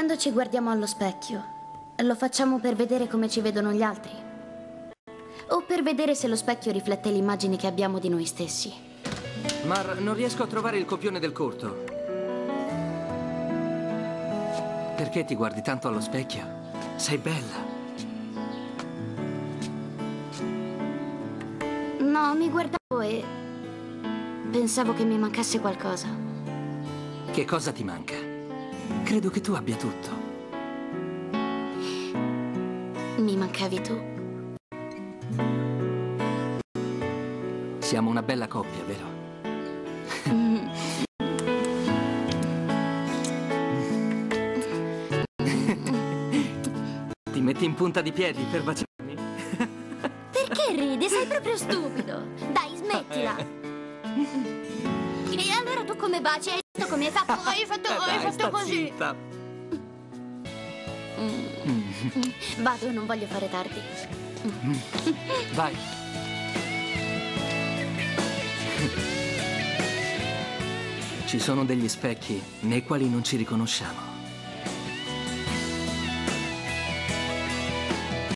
Quando ci guardiamo allo specchio, lo facciamo per vedere come ci vedono gli altri? O per vedere se lo specchio riflette l'immagine che abbiamo di noi stessi? Mar, non riesco a trovare il copione del corto. Perché ti guardi tanto allo specchio? Sei bella. No, mi guardavo e pensavo che mi mancasse qualcosa. Che cosa ti manca? Credo che tu abbia tutto. Mi mancavi tu. Siamo una bella coppia, vero? Ti metti in punta di piedi per baciarmi? Perché ridi? Sei proprio stupido. Dai, smettila. E allora tu come baci? Hai visto come hai fatto? Hai fatto, hai Dai, fatto sta così. zitta. Vado, non voglio fare tardi. Vai. Ci sono degli specchi nei quali non ci riconosciamo.